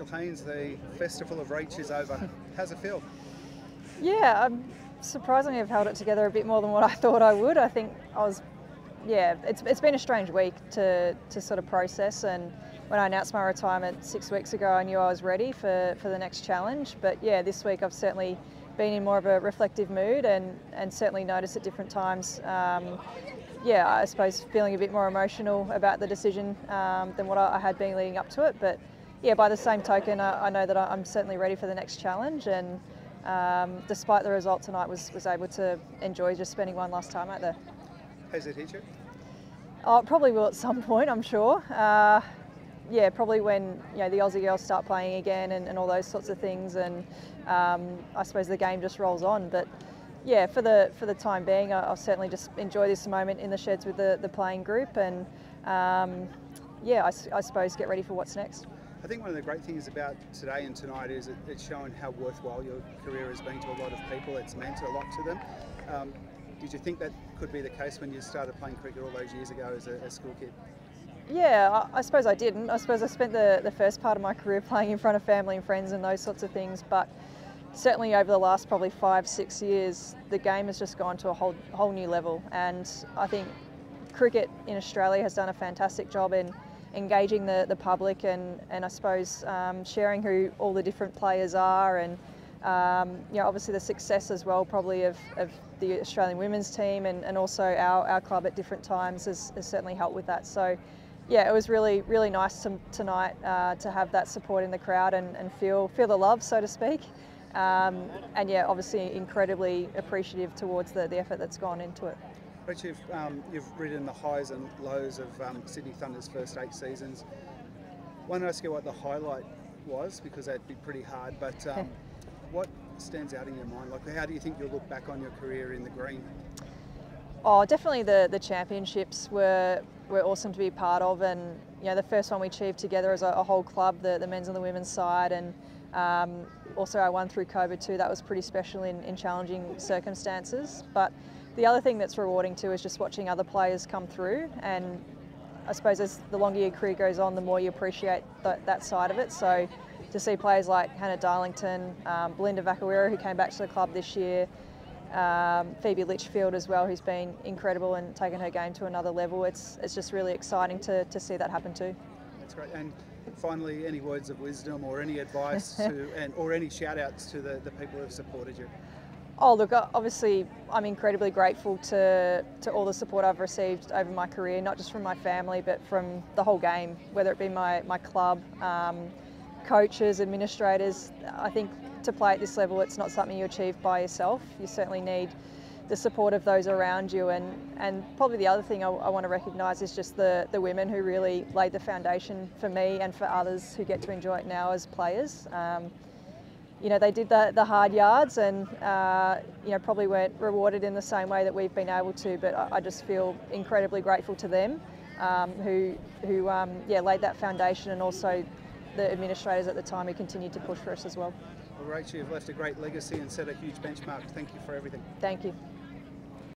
Rachael Haynes, the Festival of Reach is over. How's it feel? Yeah, I'm surprisingly I've held it together a bit more than what I thought I would. I think I was, yeah, it's, it's been a strange week to, to sort of process. And when I announced my retirement six weeks ago, I knew I was ready for, for the next challenge. But yeah, this week I've certainly been in more of a reflective mood and, and certainly noticed at different times. Um, yeah, I suppose feeling a bit more emotional about the decision um, than what I had been leading up to it. But yeah, by the same token, I, I know that I'm certainly ready for the next challenge. And um, despite the result tonight, was was able to enjoy just spending one last time out there. Has it hit you? Oh, it probably will at some point, I'm sure. Uh, yeah, probably when you know the Aussie girls start playing again and, and all those sorts of things, and um, I suppose the game just rolls on. But yeah, for the for the time being, I, will certainly just enjoy this moment in the sheds with the, the playing group, and um, yeah, I, I, suppose get ready for what's next. I think one of the great things about today and tonight is it, it's shown how worthwhile your career has been to a lot of people. It's meant a lot to them. Um, did you think that could be the case when you started playing cricket all those years ago as a, a school kid? Yeah, I, I, suppose I didn't. I suppose I spent the, the first part of my career playing in front of family and friends and those sorts of things, but certainly over the last probably five, six years, the game has just gone to a whole, whole new level. And I think cricket in Australia has done a fantastic job in engaging the, the public and, and I suppose um, sharing who all the different players are and um, you know, obviously the success as well probably of, of the Australian women's team and, and also our, our club at different times has, has certainly helped with that. So yeah, it was really, really nice to, tonight uh, to have that support in the crowd and, and feel, feel the love, so to speak. Um, and yeah, obviously incredibly appreciative towards the, the effort that's gone into it. Rach, you've, um, you've ridden the highs and lows of um, Sydney Thunder's first eight seasons. I want to ask you what the highlight was because that'd be pretty hard, but um, what stands out in your mind? Like, how do you think you'll look back on your career in the green? Oh, definitely the, the championships were were awesome to be part of, and you know the first one we achieved together as a, a whole club, the, the men's and the women's side, and um, also our one through COVID too. That was pretty special in, in challenging circumstances. But the other thing that's rewarding too is just watching other players come through, and I suppose as the longer your career goes on, the more you appreciate th that side of it. So to see players like Hannah Darlington, um, Belinda Vakarewa, who came back to the club this year, um, Phoebe Litchfield as well, who's been incredible and taken her game to another level. It's it's just really exciting to, to see that happen too. That's great. And finally, any words of wisdom or any advice to, and or any shout outs to the, the people who have supported you? Oh look, obviously I'm incredibly grateful to, to all the support I've received over my career, not just from my family, but from the whole game, whether it be my, my club, um, coaches, administrators. I think to play at this level, it's not something you achieve by yourself. You certainly need the support of those around you. And, and probably the other thing I, I want to recognise is just the, the women who really laid the foundation for me and for others who get to enjoy it now as players. Um, you know, they did the, the hard yards and, uh, you know, probably weren't rewarded in the same way that we've been able to, but I, I just feel incredibly grateful to them um, who, who um, yeah, laid that foundation and also the administrators at the time who continued to push for us as well. Well, Rachael, you've left a great legacy and set a huge benchmark. Thank you for everything. Thank you.